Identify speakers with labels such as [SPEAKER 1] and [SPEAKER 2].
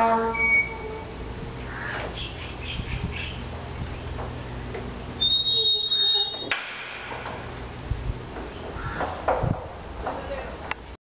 [SPEAKER 1] Wow.